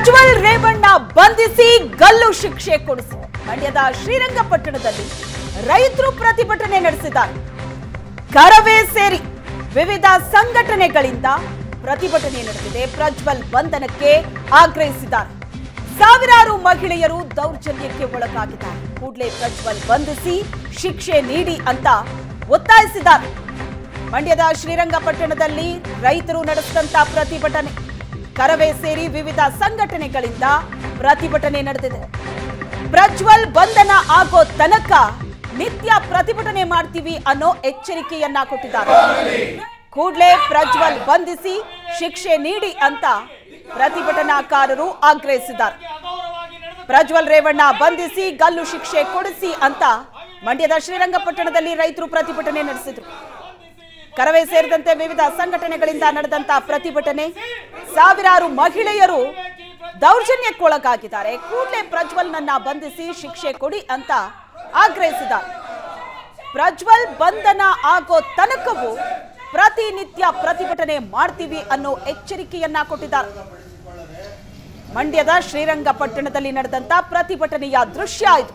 ಪ್ರಜ್ವಲ್ ರೇವಣ್ಣ ಬಂಧಿಸಿ ಗಲ್ಲು ಶಿಕ್ಷೆ ಕೊಡಿಸಿ. ಮಂಡ್ಯದ ಶ್ರೀರಂಗಪಟ್ಟಣದಲ್ಲಿ ರೈತರು ಪ್ರತಿಭಟನೆ ನಡೆಸಿದ್ದಾರೆ. ಕರವೇ ಸೇರಿ ವಿವಿಧ ಸಂಘಟನೆಗಳಿಂದ ಪ್ರತಿಭಟನೆ ನಡೆದಿದೆ. ಪ್ರಜ್ವಲ್ ಬಂಧನಕ್ಕೆ ಆಗ್ರಹಿಸಿದ್ದಾರೆ. ಸಾವಿರಾರು ಮಹಿಳೆಯರು ದೌರ್ಜನ್ಯಕ್ಕೆ ಒಳಗಾಗಿದ್ದಾರೆ. ಕೂಡಲೇ ಪ್ರಜ್ವಲ್ ಬಂಧಿಸಿ ಶಿಕ್ಷೆ ನೀಡಿ ಅಂತ ಒತ್ತಾಯಿಸಿದ್ದಾರೆ. ಮಂಡ್ಯದ ಶ್ರೀರಂಗಪಟ್ಟಣದಲ್ಲಿ ರೈತರು ನಡೆಸಿದಂತ ಪ್ರತಿಭಟನೆ. ಕರವೇ ಸೇರಿ ವಿವಿಧ ಸಂಘಟನೆಗಳಿಂದ ಪ್ರತಿಭಟನೆ ನಡೆದಿದೆ. ಪ್ರಜ್ವಲ್ ಬಂಧನ ಆಗೋ ತನಕ ನಿತ್ಯ ಪ್ರತಿಭಟನೆ ಮಾಡ್ತೀವಿ ಅನ್ನೋ ಎಚ್ಚರಿಕೆಯನ್ನ ಕೊಟ್ಟಿದ್ದಾರೆ. ಕೂಡಲೇ ಪ್ರಜ್ವಲ್ ಬಂಧಿಸಿ ಶಿಕ್ಷೆ ನೀಡಿ ಅಂತ ಪ್ರತಿಭಟನಾಕಾರರು ಆಗ್ರಹಿಸಿದ್ದಾರೆ. ಪ್ರಜ್ವಲ್ ರೇವಣ್ಣ ಬಂಧಿಸಿ ಗಲ್ಲು ಶಿಕ್ಷೆ ಕೊಡಿಸಿ ಅಂತ ಮಂಡ್ಯದ ಶ್ರೀರಂಗಪಟ್ಟಣದಲ್ಲಿ ರೈತರು ಪ್ರತಿಭಟನೆ ನಡೆಸಿದರು. ಕರವೇ ಸೇರಿದಂತೆ ವಿವಿಧ ಸಂಘಟನೆಗಳಿಂದ ನಡೆದಂತ ಪ್ರತಿಭಟನೆ ಸಾವಿರಾರು ಮಹಿಳೆಯರು ದೌರ್ಜನ್ಯಕ್ಕೊಳಗಾಗಿದ್ದಾರೆ. ಕೂಡಲೇ ಪ್ರಜ್ವಲ್ನನ್ನ ಬಂಧಿಸಿ ಶಿಕ್ಷೆ ಕೊಡಿ ಅಂತ ಆಗ್ರಹಿಸಿದ. ಪ್ರಜ್ವಲ್ ಬಂಧನ ಆಗೋ ತನಕವೂ ಪ್ರತಿನಿತ್ಯ ಪ್ರತಿಭಟನೆ ಮಾಡ್ತೀವಿ ಅನ್ನೋ ಎಚ್ಚರಿಕೆಯನ್ನ ಕೊಟ್ಟಿದ್ದಾರೆ. ಮಂಡ್ಯದ ಶ್ರೀರಂಗಪಟ್ಟಣದಲ್ಲಿ ನಡೆದಂತ ಪ್ರತಿಭಟನೆಯ ದೃಶ್ಯ ಇದು.